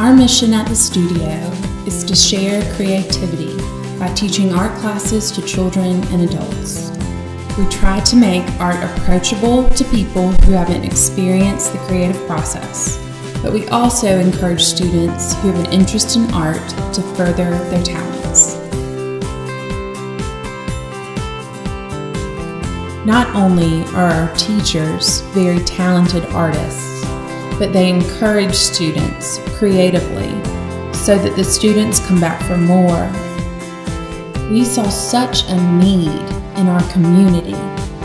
Our mission at the studio is to share creativity by teaching art classes to children and adults. We try to make art approachable to people who haven't experienced the creative process, but we also encourage students who have an interest in art to further their talents. Not only are our teachers very talented artists, but they encourage students creatively so that the students come back for more. We saw such a need in our community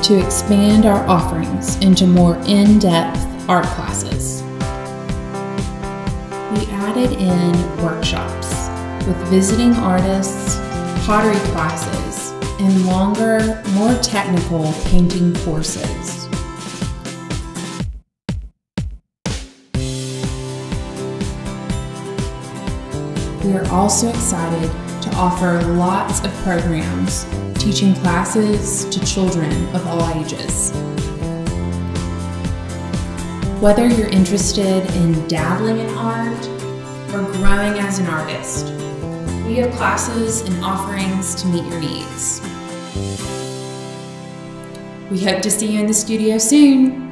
to expand our offerings into more in depth art classes. We added in workshops with visiting artists, pottery classes, and longer, more technical painting courses. We are also excited to offer lots of programs teaching classes to children of all ages. Whether you're interested in dabbling in art or growing as an artist, we have classes and offerings to meet your needs. We hope to see you in the studio soon.